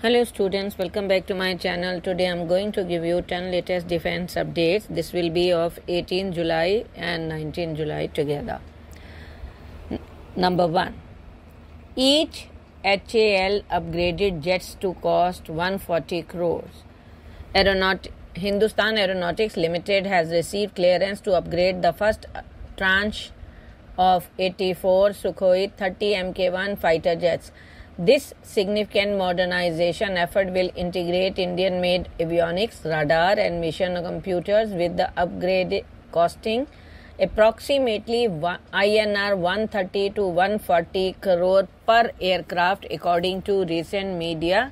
Hello students, welcome back to my channel. Today I'm going to give you 10 latest defense updates. This will be of 18 July and 19 July together. N- number 1. Each HAL upgraded jets to cost 140 crores. Aeronaut Hindustan Aeronautics Limited has received clearance to upgrade the first uh, tranche of 84 Sukhoi 30 Mk1 fighter jets this significant modernization effort will integrate Indian made avionics, radar, and mission computers with the upgrade costing approximately INR 130 to 140 crore per aircraft, according to recent media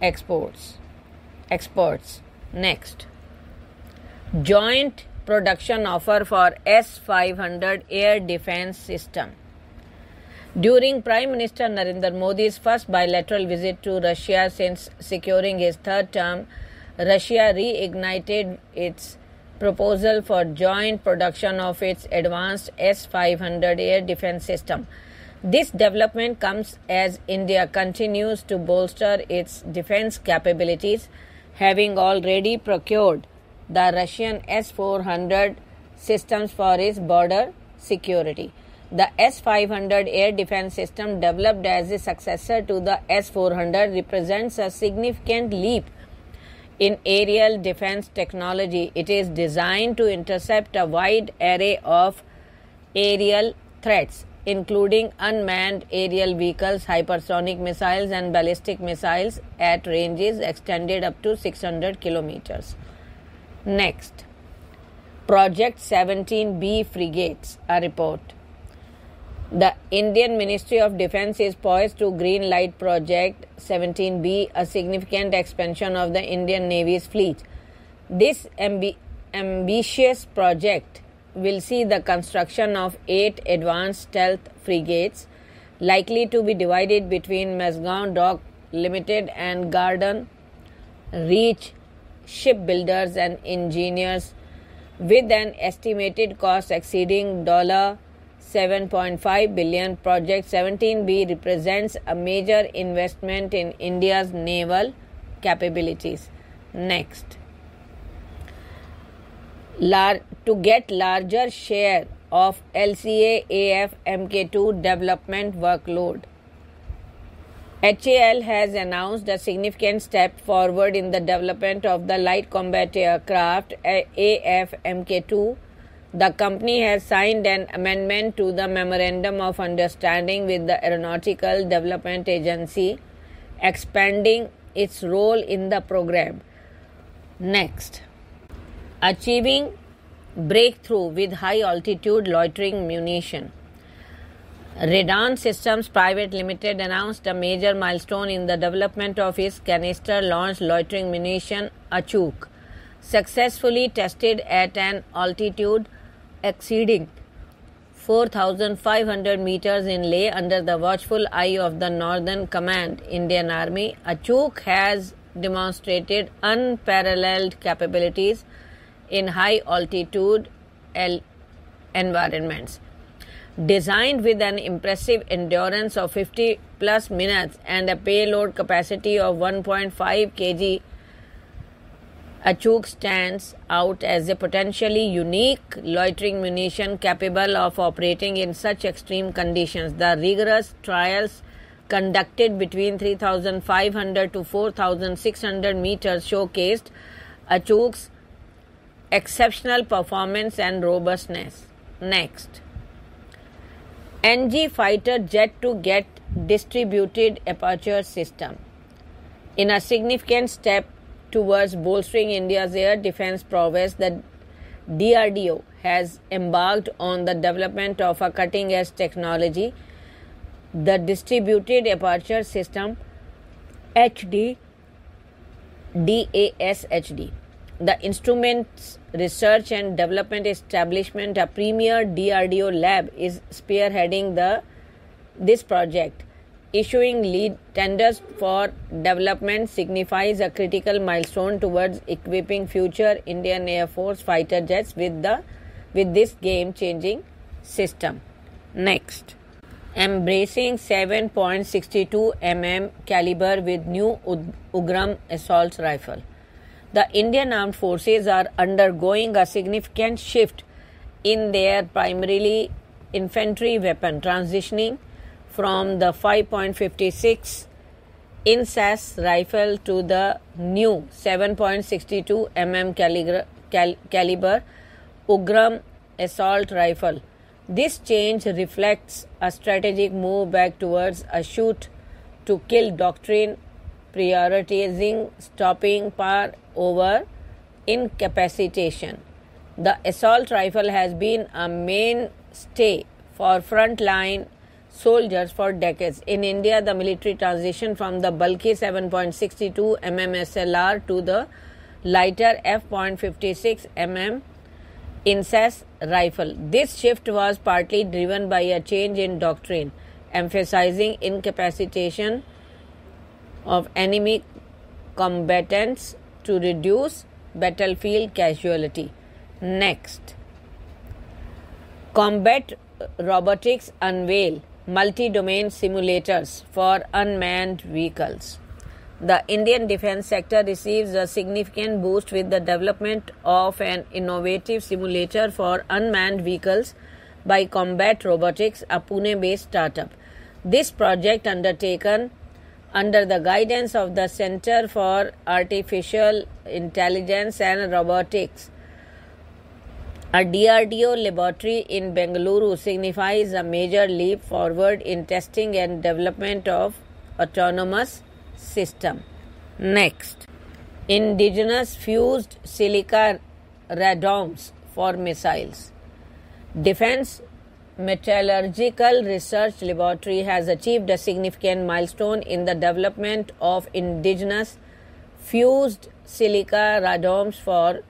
exports. Experts. Next. Joint production offer for S 500 air defense system. During Prime Minister Narendra Modi's first bilateral visit to Russia since securing his third term, Russia reignited its proposal for joint production of its advanced S 500 air defense system. This development comes as India continues to bolster its defense capabilities, having already procured the Russian S 400 systems for its border security. The S 500 air defense system, developed as a successor to the S 400, represents a significant leap in aerial defense technology. It is designed to intercept a wide array of aerial threats, including unmanned aerial vehicles, hypersonic missiles, and ballistic missiles at ranges extended up to 600 kilometers. Next, Project 17B frigates, a report. The Indian Ministry of Defense is poised to green light Project 17B, a significant expansion of the Indian Navy's fleet. This ambi- ambitious project will see the construction of eight advanced stealth frigates, likely to be divided between Mazagon Dock Limited and Garden Reach shipbuilders and engineers, with an estimated cost exceeding dollar 7.5 billion project. 17b represents a major investment in india's naval capabilities. Next. Lar- to get larger share of lca af mk2 development workload. HAL has announced a significant step forward in the development of the light combat aircraft AF Mk2 the company has signed an amendment to the Memorandum of Understanding with the Aeronautical Development Agency, expanding its role in the program. Next, achieving breakthrough with high altitude loitering munition. Redan Systems Private Limited announced a major milestone in the development of its canister launched loitering munition Achuk, successfully tested at an altitude exceeding 4,500 meters in Leh under the watchful eye of the Northern Command Indian Army, Achuk has demonstrated unparalleled capabilities in high altitude environments. Designed with an impressive endurance of 50 plus minutes and a payload capacity of 1.5 kg Achuk stands out as a potentially unique loitering munition capable of operating in such extreme conditions. The rigorous trials conducted between 3,500 to 4,600 meters showcased Achuk's exceptional performance and robustness. Next, NG fighter jet to get distributed aperture system. In a significant step towards bolstering India's air defense prowess, the DRDO has embarked on the development of a cutting edge technology, the Distributed Aperture System HD DASHD. The Instruments Research and Development Establishment, a premier DRDO lab, is spearheading the this project. Issuing lead tenders for development signifies a critical milestone towards equipping future Indian Air Force fighter jets with the with this game changing system. Next. embracing 7.62 mm caliber with new Ugram assault rifle. The Indian Armed Forces are undergoing a significant shift in their primarily infantry weapon, transitioning from the 5.56 INSAS rifle to the new 7.62 mm caliber, cal- caliber Ugram assault rifle this change reflects a strategic move back towards a shoot to kill doctrine, prioritizing stopping power over incapacitation. The assault rifle has been a mainstay for frontline soldiers for decades. In India, the military transition from the bulky 7.62 mm SLR to the lighter f.56 mm INSAS rifle. This shift was partly driven by a change in doctrine, emphasizing incapacitation of enemy combatants to reduce battlefield casualty. Next, Combat Robotics unveil multi domain simulators for unmanned vehicles the Indian defense sector receives a significant boost with the development of an innovative simulator for unmanned vehicles by Combat Robotics, a Pune based startup. This project, undertaken under the guidance of the Center for Artificial Intelligence and Robotics, a DRDO laboratory in Bengaluru, signifies a major leap forward in testing and development of autonomous system. Next, indigenous fused silica radomes for missiles. Defense Metallurgical Research Laboratory has achieved a significant milestone in the development of indigenous fused silica radomes for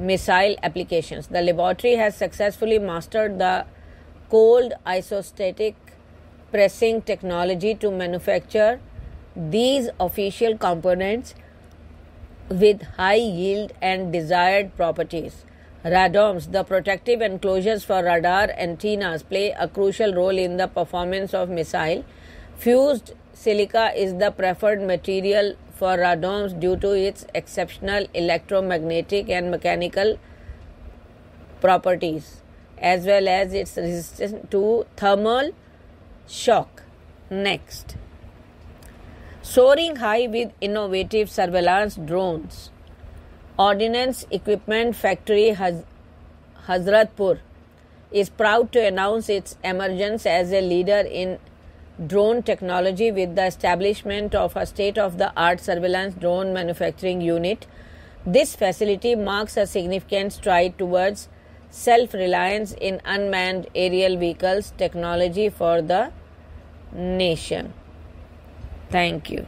missile applications. The laboratory has successfully mastered the cold isostatic pressing technology to manufacture these official components with high yield and desired properties. Radomes, the protective enclosures for radar antennas, play a crucial role in the performance of missile. Fused silica is the preferred material for radomes due to its exceptional electromagnetic and mechanical properties as well as its resistance to thermal shock. Next, soaring high with innovative surveillance drones. Ordnance Equipment Factory Haz- Hazratpur is proud to announce its emergence as a leader in drone technology with the establishment of a state of the art surveillance drone manufacturing unit. This facility marks a significant stride towards self reliance in unmanned aerial vehicles technology for the nation. Thank you.